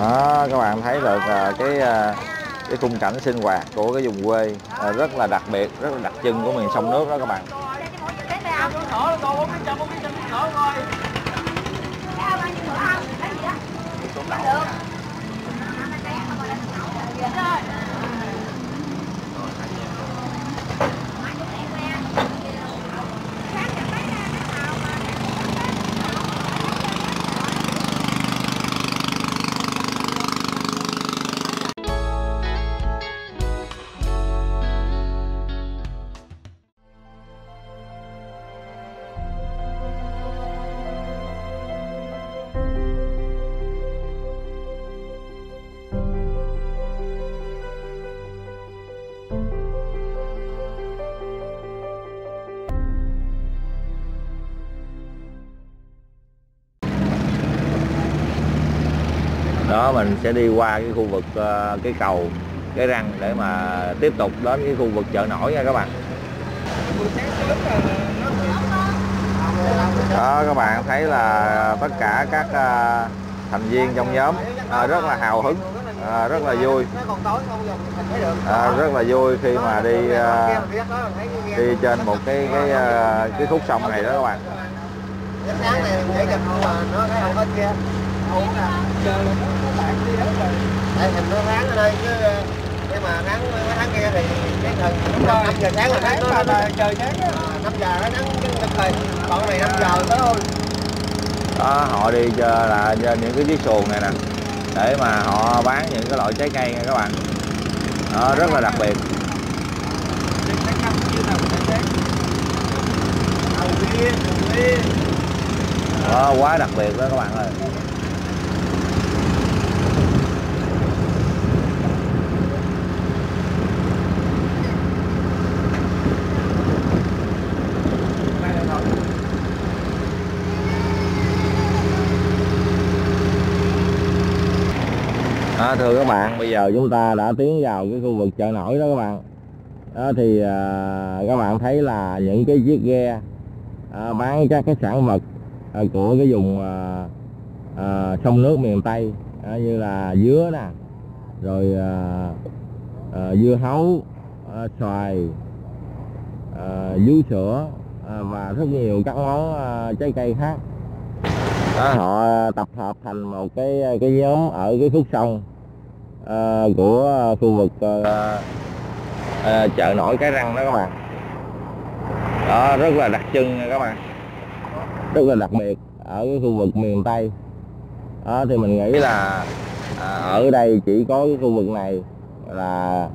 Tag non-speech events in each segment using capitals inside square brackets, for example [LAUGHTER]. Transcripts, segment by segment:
đó các bạn thấy được à, cái à, cái khung cảnh sinh hoạt của cái vùng quê à, rất là đặc biệt rất là đặc trưng của miền sông nước đó các bạn đó mình sẽ đi qua cái khu vực ờ, cái cầu, cái răng để mà tiếp tục đến cái khu vực chợ nổi nha các bạn. Đó, các bạn thấy là tất cả các ờ, thành viên trong nhóm ờ, rất là hào hứng rất là vui. Rất là vui khi mà đi đi trên một cái cái cái khúc sông này đó các bạn này để chụp mà nó thấy không hết kia tại hình nó sáng ở đây chứ nhưng mà nắng mấy tháng kia thì cái thời năm giờ sáng là nắng nó trời sáng năm giờ nó nắng chân chân trời còn này năm giờ. Tới thôi đó họ đi chơi là trên những cái chiếc xuồng này nè để mà họ bán những cái loại trái cây nha các bạn. Đó, rất là đặc biệt. Đó, quá đặc biệt đó các bạn ơi Thưa các bạn, bây giờ chúng ta đã tiến vào cái khu vực chợ nổi đó các bạn. Đó thì à, các bạn thấy là những cái chiếc ghe à, bán các cái sản vật à, của cái vùng à, à, sông nước miền Tây à, như là dứa nè, rồi à, à, dưa hấu, à, xoài, à, vú sữa à, và rất nhiều các món à, trái cây khác. Đó, họ tập hợp thành một cái cái nhóm ở cái khúc sông à, của ờ, khu vực à, à, chợ nổi cái răng đó các bạn. Đó rất là đặc trưng các bạn. Rất là đặc biệt ở cái khu vực miền tây. Đó thì mình nghĩ là à, ở đây chỉ có cái khu vực này là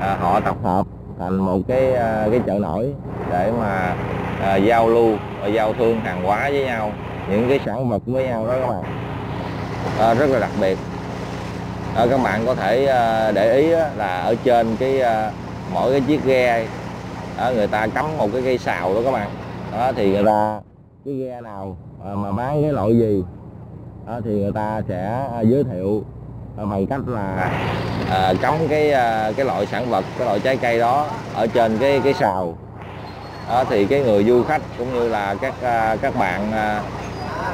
à, họ tập hợp thành một cái à, cái chợ nổi để mà à, giao lưu và giao thương hàng hóa với nhau những cái sản vật với nhau đó các bạn. À, rất là đặc biệt à, các bạn có thể à, để ý á, là ở trên cái à, mỗi cái chiếc ghe đó, người ta cắm một cái cây sào đó các bạn. Đó thì người ta cái ghe nào à, mà bán cái loại gì đó, thì người ta sẽ à, giới thiệu à, bằng cách là à, cắm cái à, cái loại sản vật cái loại trái cây đó ở trên cái cái sào đó, thì cái người du khách cũng như là các à, các bạn à,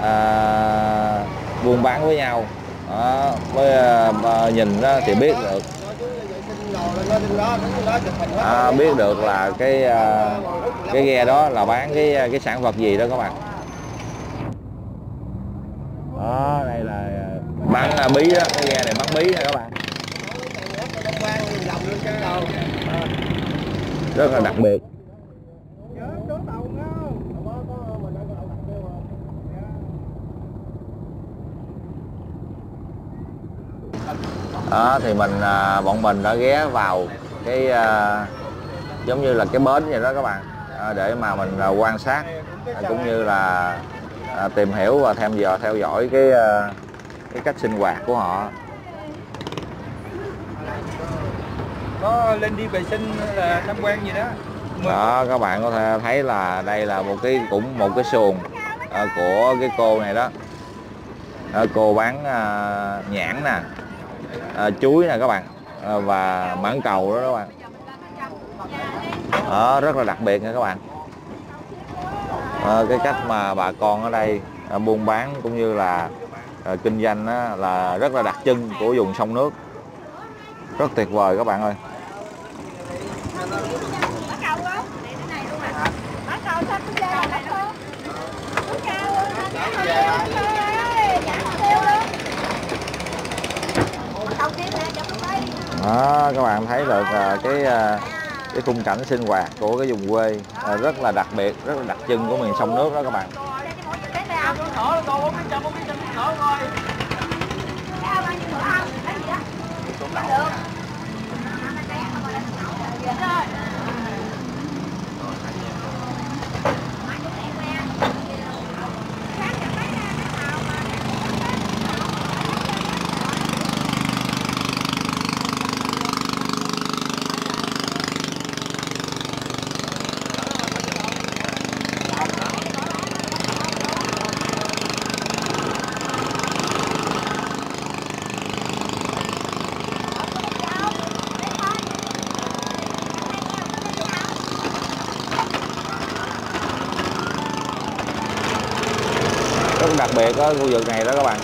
à, buôn bán với nhau đó, với à, nhìn đó thì biết được. À, biết được là cái à, cái ghe đó là bán cái à, cái sản vật gì đó các bạn. Đó đây là à, bán à, bí đó cái ghe này bán bí nha các bạn. Rất là đặc biệt. Đó thì mình à, bọn mình đã ghé vào cái à, giống như là cái bến vậy đó các bạn. Để mà mình à, quan sát cũng như là tìm hiểu và tham dò theo dõi cái cái cách sinh hoạt của họ. Có lên đi vệ sinh là tham quan gì đó? Đó các bạn có thể thấy là đây là một cái cũng một cái xuồng của cái cô này đó. Cô bán nhãn nè à, chuối nè các bạn à, và mãng cầu đó các bạn đó, rất là đặc biệt nha các bạn à, cái cách mà bà con ở đây à, buôn bán cũng như là à, kinh doanh á, là rất là đặc trưng của vùng sông nước rất tuyệt vời các bạn ơi Bắt ơi, giảm tiêu luôn. Bắt cầu kia nè, chụp tay đó các bạn thấy được à, cái à, cái khung cảnh sinh hoạt của cái vùng quê à, rất là đặc biệt rất là đặc trưng của miền sông nước đó các bạn Đây, cái mũi chụp tay nè. Cái ao bao nhiêu bữa không? Lấy gì đó? Không được. Nó té không rồi, nó nổ rồi. Vậy thôi. Má chú đẹp quen. Sáng giờ mấy nè, mấy tàu mà rất đặc biệt ở khu vực này đó các bạn.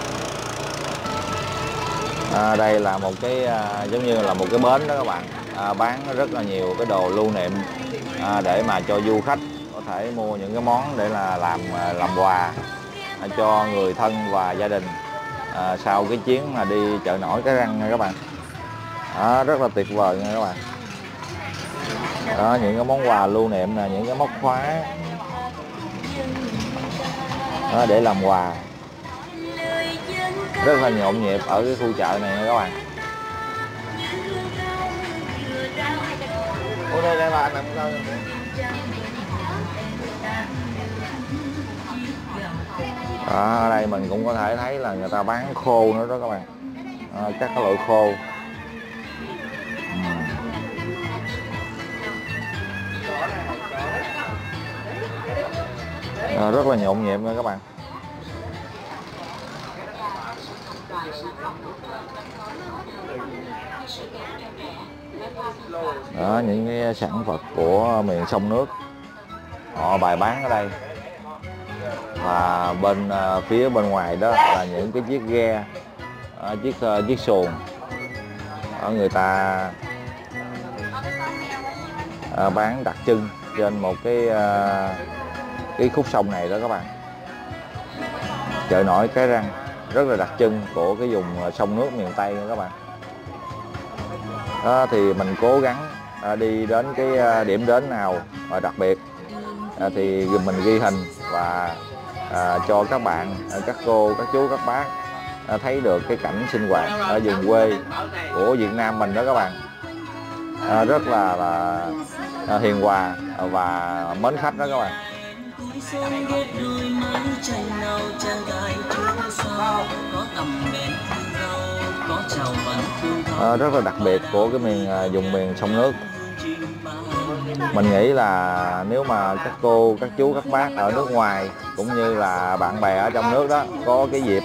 À, đây là một cái à, giống như là một cái bến đó các bạn. À, bán rất là nhiều cái đồ lưu niệm à, để mà cho du khách có thể mua những cái món để là làm à, làm quà à, cho người thân và gia đình à, sau cái chuyến mà đi chợ nổi cái răng nha các bạn. À, rất là tuyệt vời nha các bạn. Đó, những cái món quà lưu niệm nè những cái móc khóa đó, để làm quà. Rất là nhộn nhịp ở cái khu chợ này nha các bạn. Ủa đây đây anh nằm đâu? đó, ở đây mình cũng có thể thấy là người ta bán khô nữa đó các bạn. À, các cái loại khô À, rất là nhộn nhịp nha các bạn. Đó những cái sản vật của miền sông nước. Họ bày bán ở đây. Và bên à, phía bên ngoài đó là những cái chiếc ghe à, chiếc à, chiếc xuồng. Ở người ta à, bán đặc trưng trên một cái à, cái khúc sông này đó các bạn. Chợ nổi cái răng rất là đặc trưng của cái vùng à, sông nước miền tây nha các bạn. Đó, thì mình cố gắng à, đi đến cái à, điểm đến nào mà đặc biệt à, thì mình ghi hình và à, cho các bạn à, các cô các chú các bác à, thấy được cái cảnh sinh hoạt ở vùng quê của Việt Nam mình đó các bạn. À, rất là, là hiền hòa và mến khách đó các bạn. Xuân ghét đôi mái tranh nào trang gái chúa sao? Có tầm bén rau có chào vẫn thương à, rất là đặc biệt của cái miền à, miền sông nước. Mình nghĩ là nếu mà các cô các chú các bác ở nước ngoài cũng như là bạn bè ở trong nước đó có cái dịp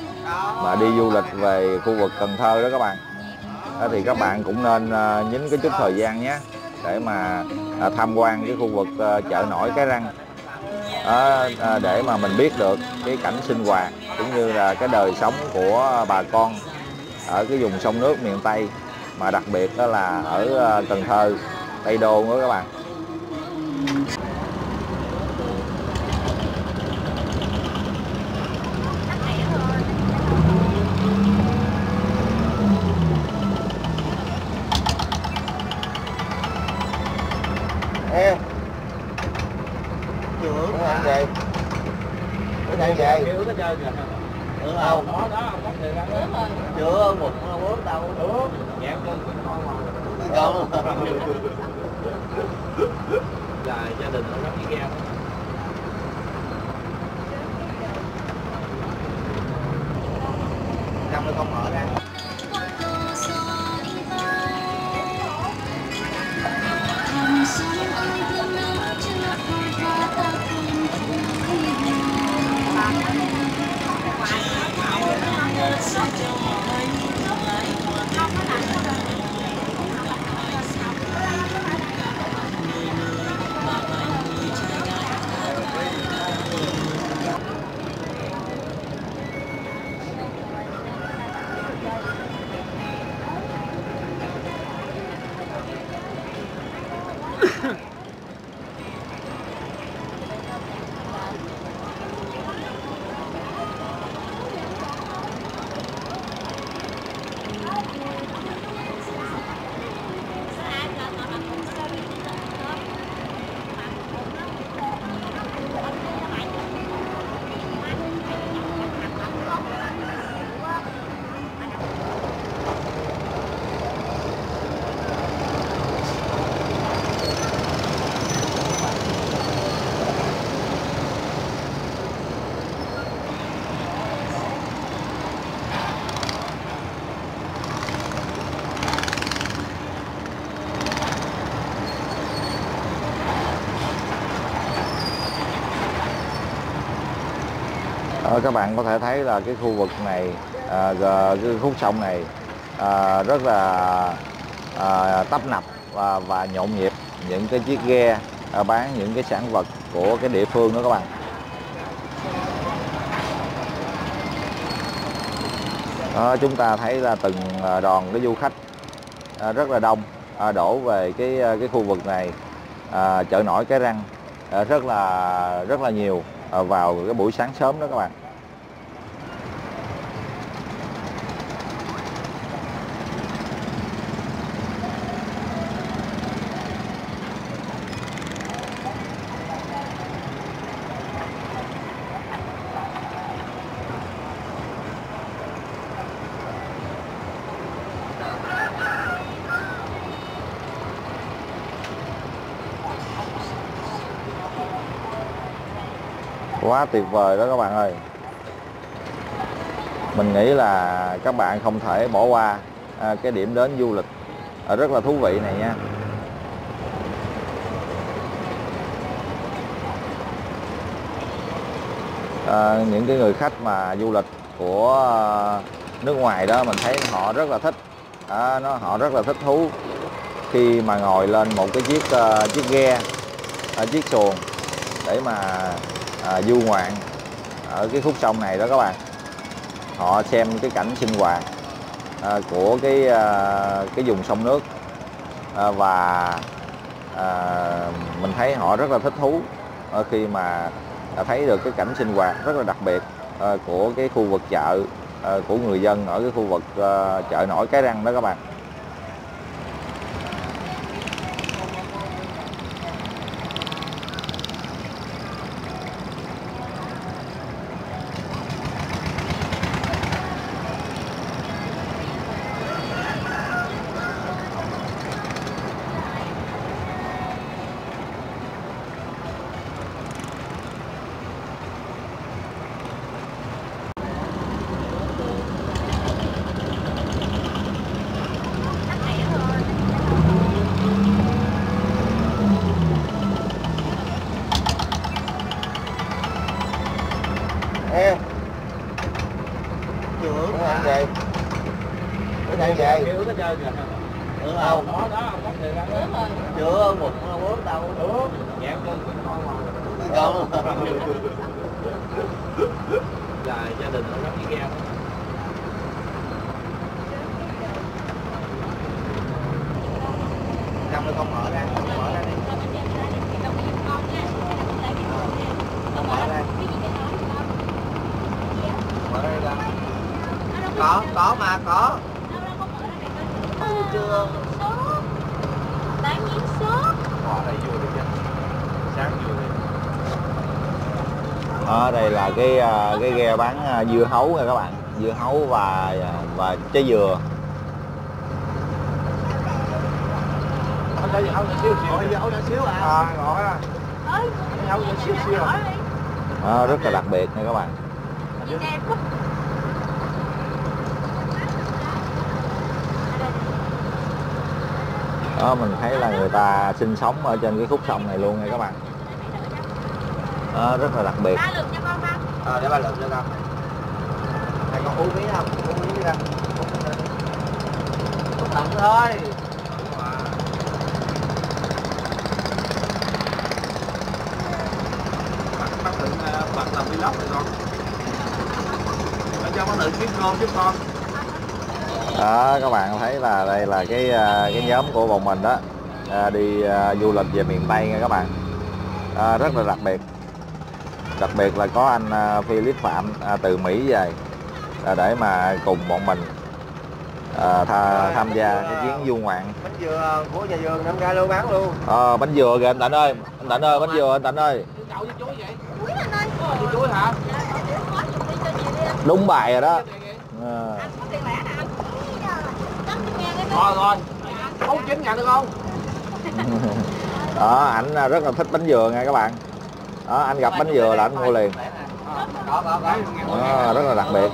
mà đi du lịch về khu vực Cần Thơ đó các bạn đó thì các bạn cũng nên à, nhín cái chút thời gian nhé để mà à, tham quan cái khu vực à, chợ nổi cái răng à, à, để mà mình biết được cái cảnh sinh hoạt cũng như là cái đời sống của bà con ở cái vùng sông nước miền Tây mà đặc biệt đó là ở à, Cần Thơ Tây Đô nữa các bạn. Ờ, các bạn có thể thấy là cái khu vực này à, cái khúc sông này à, rất là à, tấp nập và, và nhộn nhịp. Những cái chiếc ghe à, bán những cái sản vật của cái địa phương đó các bạn. À, chúng ta thấy là từng à, đoàn cái du khách à, rất là đông à, đổ về cái à, cái khu vực này à, chợ nổi cái răng à, rất là rất là nhiều. Ờ, vào cái buổi sáng sớm đó các bạn. Quá tuyệt vời đó các bạn ơi. Mình nghĩ là các bạn không thể bỏ qua à, cái điểm đến du lịch. À, rất là thú vị này nha. À, những cái người khách mà du lịch của à, nước ngoài đó mình thấy họ rất là thích. À, nó họ rất là thích thú. Khi mà ngồi lên một cái chiếc uh, chiếc ghe uh, chiếc xuồng để mà à, du ngoạn ở cái khúc sông này đó các bạn. Họ xem cái cảnh sinh hoạt à, của cái à, cái vùng sông nước. À, và à, mình thấy họ rất là thích thú à, khi mà đã thấy được cái cảnh sinh hoạt rất là đặc biệt à, của cái khu vực chợ à, của người dân ở cái khu vực à, chợ nổi cái răng đó các bạn em trưởng ăn gì bữa ăn gì kêu nó chơi kìa ừ không đó đó có tiền ăn đó chưa một bốn đâu Ủa, dẹp lên không là gia đình nó giống như ghe trong nó không mở ra không ờ, mở ra đi. Mở ra có có mà, có. Ừ, chưa? Bán miếng sốt họ đây vui đi sáng vui đi. Ở đây là cái à, cái ghe bán à, dưa hấu nha các bạn. Dưa hấu và à, và trái dừa. Đây nhỏ xíu xíu. À? À ngồi à nhỏ xíu xíu. Đó, rất là đặc biệt nha các bạn. Chị đẹp quá. Đó mình thấy là người ta sinh sống ở trên cái khúc sông này luôn nha các bạn. Đó, rất là đặc biệt. Ba lượt cho con không? Ờ để ba lượt cho con. Này con uống miếng không? Uống miếng đi ra. Uống tặng thôi bắt bắt định bật làm vlog rồi con ở cho nó tự kiếm con giúp con đó các bạn thấy là đây là cái à, cái nhóm của bọn mình đó à, đi à, du lịch về miền Tây nha các bạn à, rất là đặc biệt đặc biệt là có anh à, Philip Phạm à, từ Mỹ về à, để mà cùng bọn mình à, tha, tham gia cái chuyến du ngoạn bánh dừa của nhà vườn năm ca luôn bán luôn Ờ, bánh dừa kìa anh Tạnh ơi anh Tạnh ơi bánh dừa anh Tạnh ơi cậu với chú vậy Úi anh ơi chú hả Dạ, con để khó dùng đi cho chị đi anh đúng bài rồi đó. À. Anh. Có tiền lẻ nè anh. Năm mươi ngàn em rồi rồi bốn chín ngàn được không? [LAUGHS] Đó ảnh à, rất là thích bánh dừa nha các bạn. Đó anh gặp bánh dừa là anh mua liền. Có có có đó, rất là đặc biệt.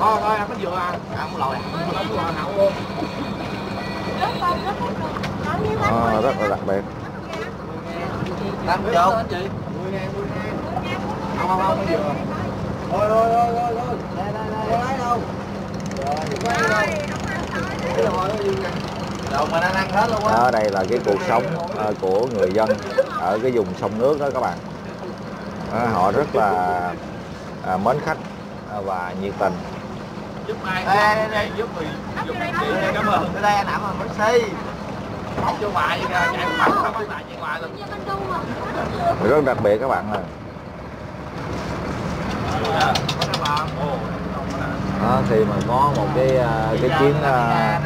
Thôi thôi ăn bánh dừa à. Ăn lòi luôn. Rất con, rất con Còn như không không không có vừa thôi thôi thôi thôi thôi đây đây đây lái đâu rồi quay đâu cái rồi nó đi nè đâu mà đang ăn hết luôn á đó đây là cái cuộc sống ờ, của người dân ở cái vùng sông nước đó các bạn. Đó, họ rất là à, mến khách và nhiệt tình. Giúp ai đây đây đây giúp người giúp chị cảm ơn đây anh ẩm mà. Mới xi không cho hoài chạy mặt chạy hoài luôn rất đặc biệt các bạn ơi Dạ, có cái bạn ồ không có nè đó, khi mà có một cái à, cái chuyến à,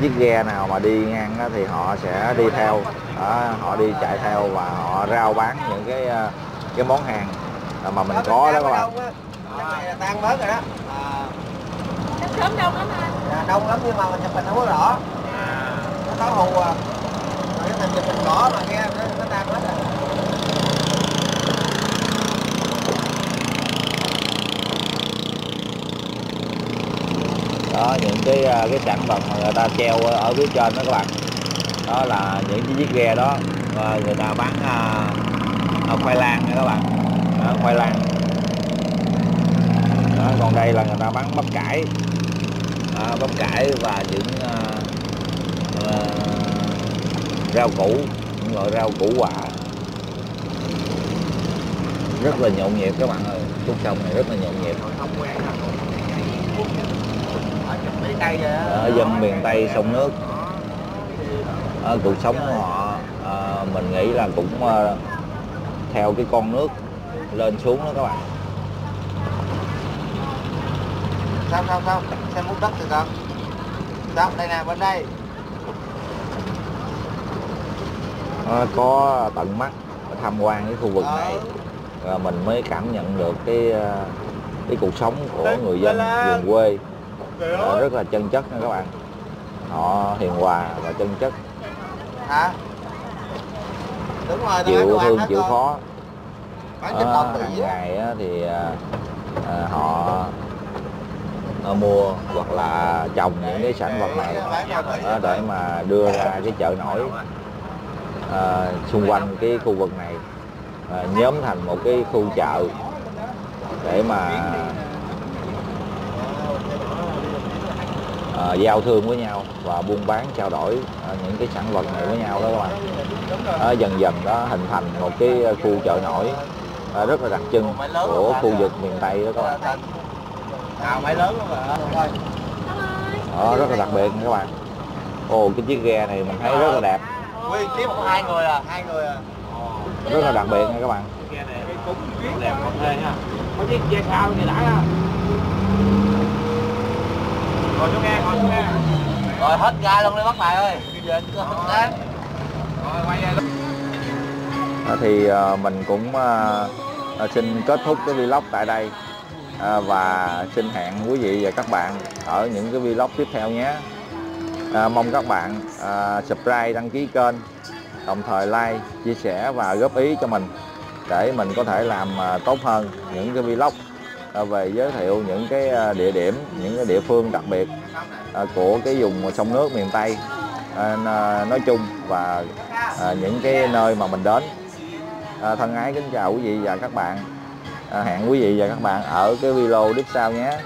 chiếc ghe nào mà đi ngang á, thì họ sẽ đi theo. Đó, họ đi chạy theo và họ rao bán những cái à, cái món hàng mà mình có đó các bạn. tan bớt rồi đó. À, sớm đông lắm anh. Dạ, đông lắm nhưng mà mình chụp hình không có rõ. Nó có hù à. Rồi cái mình chụp hình cỏ mà nghe nó, nó tan hết rồi đó những cái à, cái sản vật mà người ta treo ở ở phía trên đó các bạn. Đó là những cái chiếc ghe đó à, người ta bán à, à, khoai lang nha các bạn. Đó, khoai lang. Đó, còn đây là người ta bán bắp cải. À, bắp cải và những à, à, rau củ những loại rau củ quả. Rất là nhộn nhịp các bạn ơi. Khúc sông này rất là nhộn nhịp. không quen vậy á ở dân miền Tây sông nước. Ở cuộc sống của họ à, mình nghĩ là cũng à, theo cái con nước lên xuống đó các bạn. Sao sao sao? Xem múc đất từ con sao đây nè bên đây. À, có tận mắt tham quan cái khu vực này. Rồi mình mới cảm nhận được cái cái cuộc sống của người dân vùng quê à, rất là chân chất nha các bạn. Họ hiền hòa và chân chất. Hả? Đúng rồi chịu thương chịu khó. Trên Ờ, hàng ngày á, thì à, à, họ à, mua hoặc là trồng những cái sản vật này à, để mà đưa ra cái chợ nổi à, xung quanh cái khu vực này. À, nhóm thành một cái khu chợ để mà à, giao thương với nhau và buôn bán trao đổi à, những cái sản vật này với nhau đó các bạn. Đó, dần dần đó hình thành một cái khu chợ nổi à, rất là đặc trưng của khu vực miền Tây đó các bạn. À máy lớn đó, rất là đặc biệt các bạn. Ồ cái chiếc ghe này mình thấy rất là đẹp. Nguyên một hai người à? Hai người à? Rất là đặc biệt nha các bạn. Cái cúng đẹp không ha có chiếc ghe sao thì đã ha ngồi xuống nghe ngồi xuống nghe. Rồi hết ga luôn đi bác mày ơi. Bây giờ cứ hết ga rồi quay về à, thì à, mình cũng à, xin kết thúc cái vlog tại đây. À, và xin hẹn quý vị và các bạn ở những cái vlog tiếp theo nhé. À, mong các bạn à, subscribe đăng ký kênh đồng thời like chia sẻ và góp ý cho mình để mình có thể làm tốt hơn những cái vlog À, về giới thiệu những cái à, địa điểm, những cái địa phương đặc biệt à, của cái vùng sông nước miền Tây. Nói chung và những cái nơi mà mình đến. Thân ái kính chào quý vị và các bạn. Hẹn quý vị và các bạn ở cái video tiếp sau nhé.